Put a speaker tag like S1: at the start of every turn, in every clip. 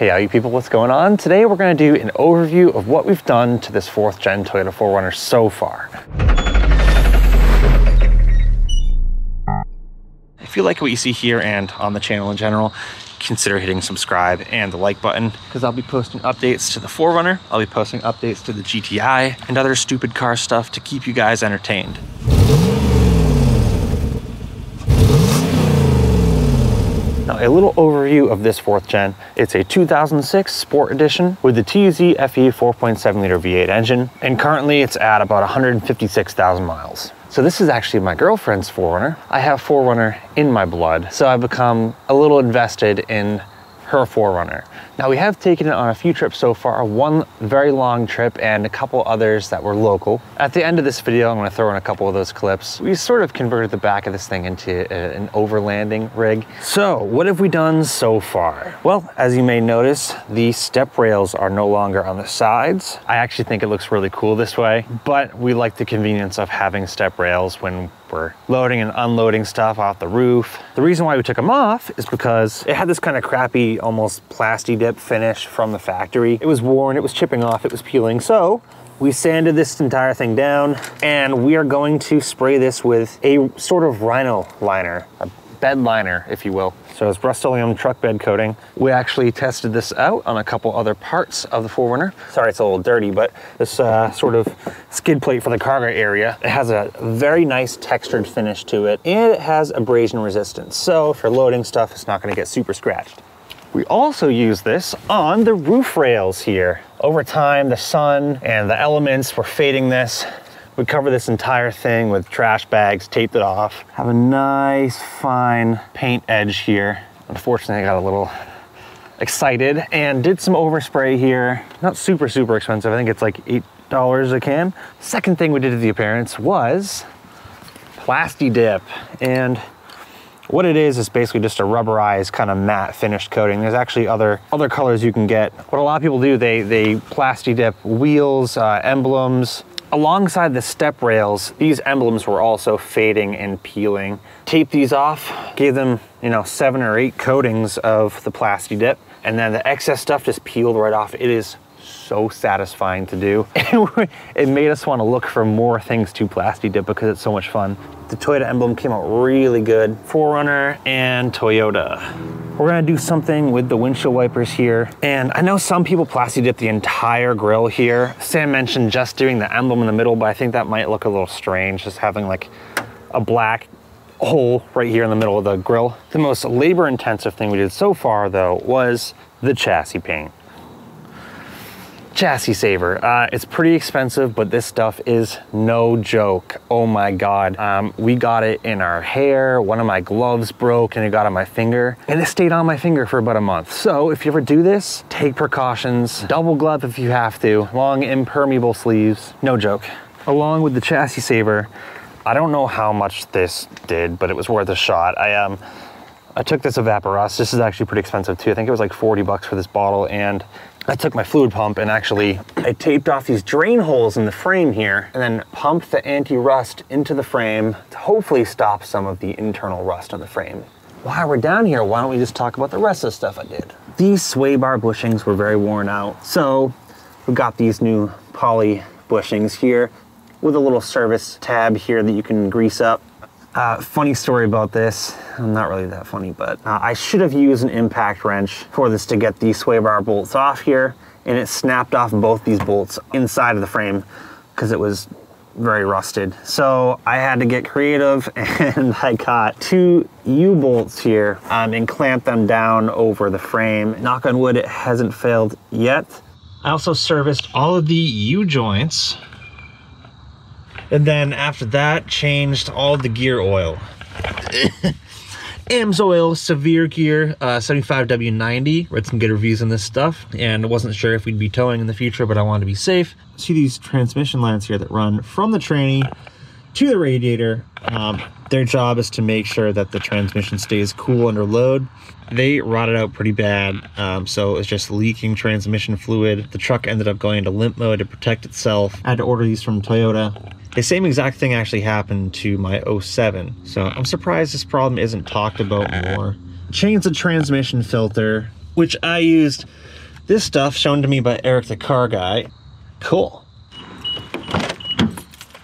S1: Hey, all you people, what's going on? Today we're gonna do an overview of what we've done to this fourth gen Toyota 4Runner so far. If you like what you see here and on the channel in general, consider hitting subscribe and the like button because I'll be posting updates to the 4Runner, I'll be posting updates to the GTI and other stupid car stuff to keep you guys entertained. A little overview of this fourth gen. It's a 2006 Sport Edition with the 2UZ-FE 4.7 liter V8 engine, and currently it's at about 156,000 miles. So this is actually my girlfriend's 4Runner. I have 4Runner in my blood, so I've become a little invested in her 4Runner. Now we have taken it on a few trips so far, one very long trip and a couple others that were local. At the end of this video, I'm gonna throw in a couple of those clips. We sort of converted the back of this thing into a, an overlanding rig. So what have we done so far? Well, as you may notice, the step rails are no longer on the sides. I actually think it looks really cool this way, but we like the convenience of having step rails when we're loading and unloading stuff off the roof. The reason why we took them off is because it had this kind of crappy, almost plasti finish from the factory. It was worn, it was chipping off, it was peeling. So we sanded this entire thing down and we are going to spray this with a sort of rhino liner, a bed liner, if you will. So it's Rust-Oleum truck bed coating. We actually tested this out on a couple other parts of the 4Runner. Sorry, it's a little dirty, but this uh, sort of skid plate for the cargo area, it has a very nice textured finish to it, and it has abrasion resistance. So if you're loading stuff, it's not gonna get super scratched. We also use this on the roof rails here. Over time, the sun and the elements were fading this we cover this entire thing with trash bags, taped it off. Have a nice fine paint edge here. Unfortunately, I got a little excited and did some overspray here. Not super, super expensive. I think it's like $8 a can. Second thing we did to the appearance was Plasti Dip. And what it is is basically just a rubberized kind of matte finished coating. There's actually other other colors you can get. What a lot of people do, they they plasti dip wheels, uh, emblems, Alongside the step rails, these emblems were also fading and peeling. Tape these off, gave them, you know, seven or eight coatings of the Plasti Dip, and then the excess stuff just peeled right off. It is so satisfying to do. it made us want to look for more things to Plasti Dip because it's so much fun. The Toyota emblem came out really good. 4Runner and Toyota. We're gonna do something with the windshield wipers here. And I know some people Plasti Dip the entire grill here. Sam mentioned just doing the emblem in the middle, but I think that might look a little strange, just having like a black hole right here in the middle of the grill. The most labor intensive thing we did so far though was the chassis paint chassis saver. Uh, it's pretty expensive, but this stuff is no joke. Oh my God. Um, we got it in our hair. One of my gloves broke and it got on my finger and it stayed on my finger for about a month. So if you ever do this, take precautions, double glove if you have to, long impermeable sleeves, no joke. Along with the chassis saver, I don't know how much this did, but it was worth a shot. I um, I took this Evapo-Rust. This is actually pretty expensive too. I think it was like 40 bucks for this bottle and I took my fluid pump and actually I taped off these drain holes in the frame here and then pumped the anti-rust into the frame to hopefully stop some of the internal rust on the frame. While we're down here, why don't we just talk about the rest of the stuff I did? These sway bar bushings were very worn out. So we've got these new poly bushings here with a little service tab here that you can grease up. Uh, funny story about this, I'm not really that funny, but uh, I should have used an impact wrench for this to get these sway bar bolts off here, and it snapped off both these bolts inside of the frame because it was very rusted. So I had to get creative and I got two U-bolts here um, and clamped them down over the frame. Knock on wood, it hasn't failed yet. I also serviced all of the U-joints and then after that, changed all the gear oil. AMSOIL Severe Gear uh, 75W90. Read some good reviews on this stuff and wasn't sure if we'd be towing in the future, but I wanted to be safe. See these transmission lines here that run from the tranny to the radiator. Um, their job is to make sure that the transmission stays cool under load. They rotted out pretty bad, um, so it's just leaking transmission fluid. The truck ended up going into limp mode to protect itself. I had to order these from Toyota. The same exact thing actually happened to my 07, so I'm surprised this problem isn't talked about more. Change the transmission filter, which I used this stuff shown to me by Eric the car guy. Cool.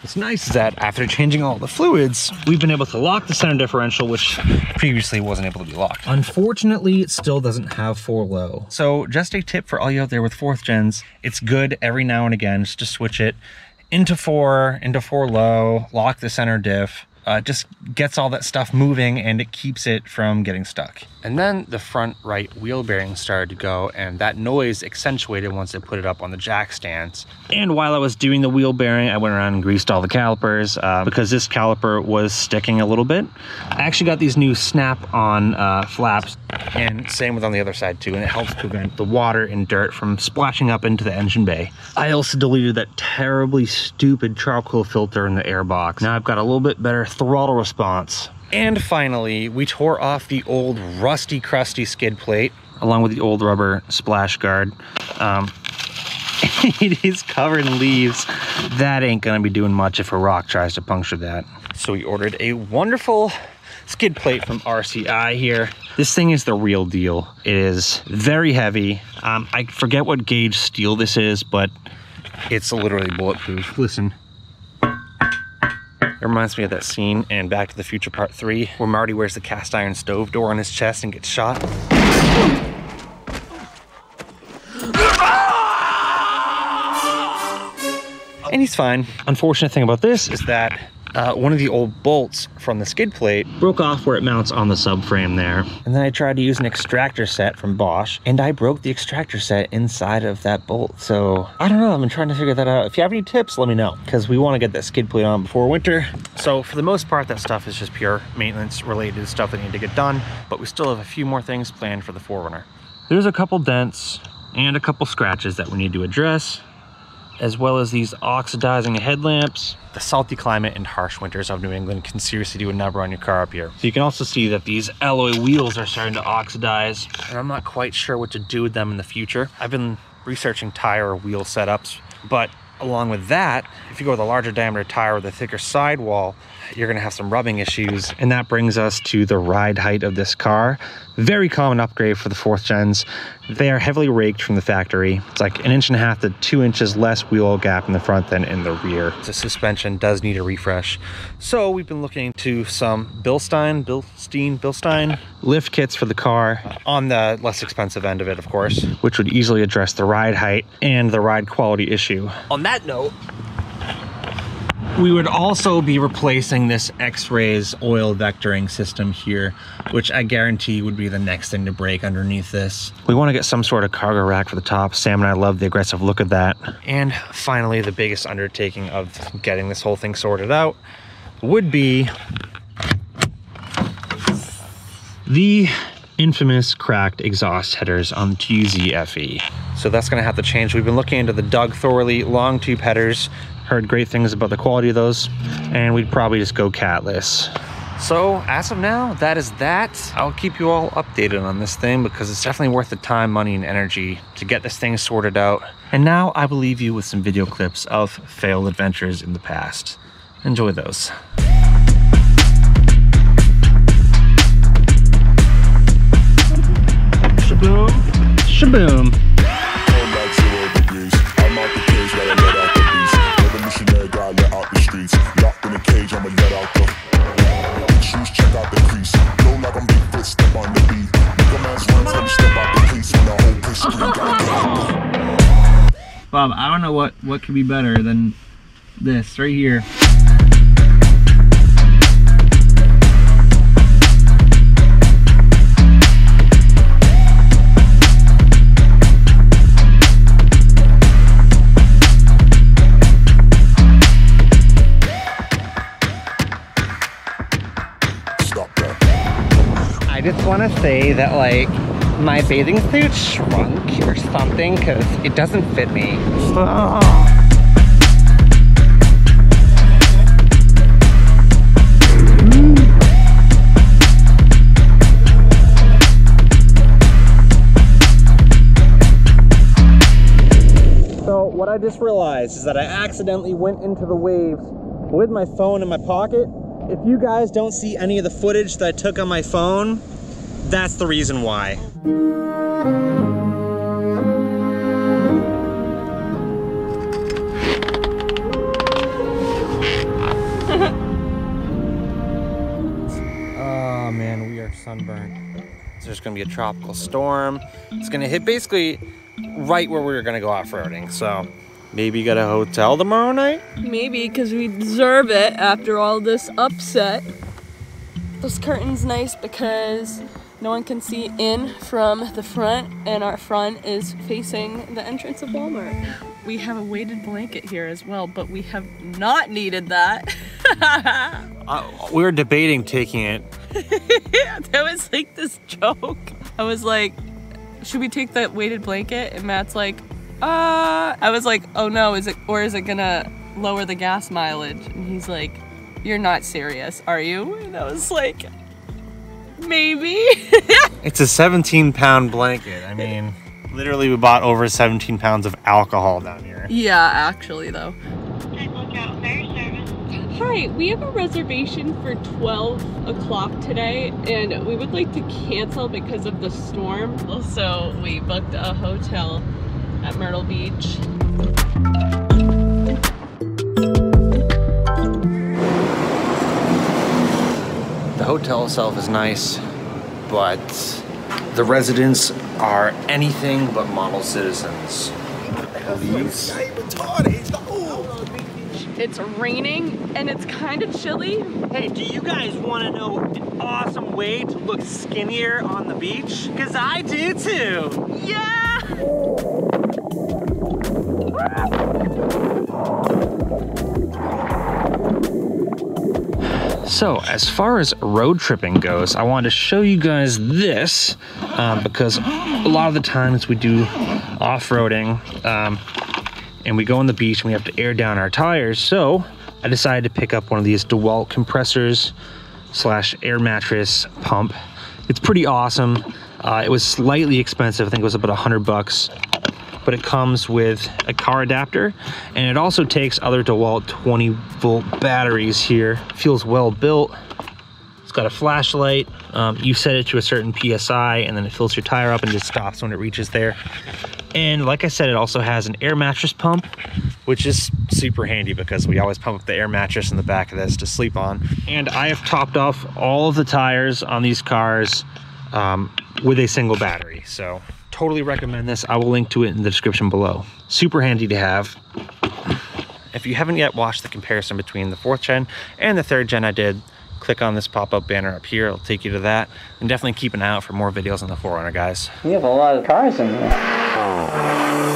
S1: What's nice is that after changing all the fluids, we've been able to lock the center differential, which previously wasn't able to be locked. Unfortunately, it still doesn't have four low. So just a tip for all you out there with fourth gens, it's good every now and again just to switch it into four, into four low, lock the center diff, uh, just gets all that stuff moving and it keeps it from getting stuck. And then the front right wheel bearing started to go and that noise accentuated once I put it up on the jack stands. And while I was doing the wheel bearing, I went around and greased all the calipers uh, because this caliper was sticking a little bit. I actually got these new snap-on uh, flaps and same with on the other side too and it helps prevent the water and dirt from splashing up into the engine bay. I also deleted that terribly stupid charcoal filter in the airbox. Now I've got a little bit better throttle response. And finally, we tore off the old rusty, crusty skid plate along with the old rubber splash guard. Um, it is covered in leaves. That ain't gonna be doing much if a rock tries to puncture that. So we ordered a wonderful skid plate from RCI here. This thing is the real deal. It is very heavy. Um, I forget what gauge steel this is, but it's literally bulletproof. Listen. It reminds me of that scene in Back to the Future Part 3 where Marty wears the cast iron stove door on his chest and gets shot. And he's fine. Unfortunate thing about this is that uh, one of the old bolts from the skid plate broke off where it mounts on the subframe there. And then I tried to use an extractor set from Bosch and I broke the extractor set inside of that bolt. So I don't know, I've been trying to figure that out. If you have any tips, let me know because we want to get that skid plate on before winter. So for the most part, that stuff is just pure maintenance related stuff that need to get done, but we still have a few more things planned for the 4Runner. There's a couple dents and a couple scratches that we need to address as well as these oxidizing headlamps. The salty climate and harsh winters of New England can seriously do a number on your car up here. So you can also see that these alloy wheels are starting to oxidize and I'm not quite sure what to do with them in the future. I've been researching tire or wheel setups, but along with that, if you go with a larger diameter tire with a thicker sidewall, you're gonna have some rubbing issues. And that brings us to the ride height of this car. Very common upgrade for the fourth gens. They are heavily raked from the factory. It's like an inch and a half to two inches less wheel gap in the front than in the rear. The suspension does need a refresh. So we've been looking to some Bilstein, Bilstein, Bilstein lift kits for the car on the less expensive end of it, of course, which would easily address the ride height and the ride quality issue. On that note, we would also be replacing this X-REAS oil vectoring system here, which I guarantee would be the next thing to break underneath this. We want to get some sort of cargo rack for the top. Sam and I love the aggressive look of that. And finally, the biggest undertaking of getting this whole thing sorted out would be the infamous cracked exhaust headers on the 2UZ-FE So that's gonna have to change. We've been looking into the Doug Thorley long tube headers. Heard great things about the quality of those and we'd probably just go catless. So as of now that is that. I'll keep you all updated on this thing because it's definitely worth the time money and energy to get this thing sorted out. And now i will leave you with some video clips of failed adventures in the past. Enjoy those shaboom Bob, I don't know what, what could be better than this right here. Want to say that like my bathing suit shrunk or something because it doesn't fit me. So what I just realized is that I accidentally went into the waves with my phone in my pocket. If you guys don't see any of the footage that I took on my phone, that's the reason why. oh man, we are sunburned. There's gonna be a tropical storm. It's gonna hit basically right where we were gonna go off-roading. So maybe get a hotel tomorrow night?
S2: Maybe, because we deserve it after all this upset. This curtain's nice because no one can see in from the front, and our front is facing the entrance of Walmart. We have a weighted blanket here as well, but we have not needed that.
S1: uh, we were debating taking it.
S2: that was like this joke. I was like, should we take that weighted blanket? And Matt's like, uh, I was like, oh no, is it, or is it gonna lower the gas mileage? And he's like, you're not serious, are you? And I was like, maybe.
S1: it's a 17 pound blanket. I mean, literally we bought over 17 pounds of alcohol down here.
S2: Yeah, actually though. Hi, we have a reservation for 12 o'clock today and we would like to cancel because of the storm. So we booked a hotel at Myrtle Beach.
S1: Hotel itself is nice, but the residents are anything but model citizens. Police.
S2: It's raining and it's kind of chilly.
S1: Hey, do you guys want to know an awesome way to look skinnier on the beach? Because I do too.
S2: Yeah!
S1: So as far as road tripping goes, I wanted to show you guys this um, because a lot of the times we do off-roading um, and we go on the beach and we have to air down our tires. So I decided to pick up one of these DeWalt compressors slash air mattress pump. It's pretty awesome. Uh, it was slightly expensive. I think it was about a hundred bucks, but it comes with a car adapter and it also takes other DeWalt 20 volt batteries here. Feels well built. It's got a flashlight. Um, you set it to a certain PSI and then it fills your tire up and just stops when it reaches there. And like I said, it also has an air mattress pump, which is super handy because we always pump up the air mattress in the back of this to sleep on. And I have topped off all of the tires on these cars um, with a single battery. So totally recommend this. I will link to it in the description below. Super handy to have. If you haven't yet watched the comparison between the fourth gen and the third gen I did, click on this pop-up banner up here. It'll take you to that. And definitely keep an eye out for more videos on the 4Runner, guys.
S3: We have a lot of cars in here.